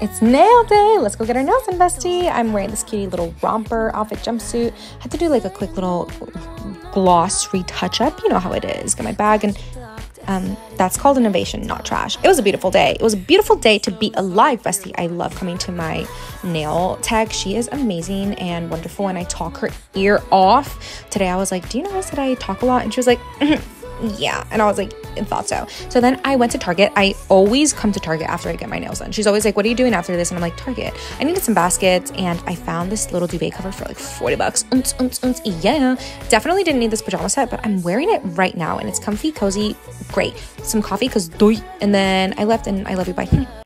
It's nail day. Let's go get our nails done, bestie. I'm wearing this cutie little romper outfit jumpsuit. I Had to do like a quick little gloss retouch up. You know how it is. Get my bag and um, that's called innovation, not trash. It was a beautiful day. It was a beautiful day to be alive, bestie. I love coming to my nail tech. She is amazing and wonderful, and I talk her ear off. Today I was like, Do you notice that I talk a lot? And she was like, yeah. And I was like, I thought so. So then I went to Target. I always come to Target after I get my nails done. She's always like, What are you doing after this? And I'm like, Target. I needed some baskets and I found this little duvet cover for like 40 bucks. Unts, unts, unts. Yeah. Definitely didn't need this pajama set, but I'm wearing it right now and it's comfy, cozy, great. Some coffee because doy. And then I left and I love you. Bye.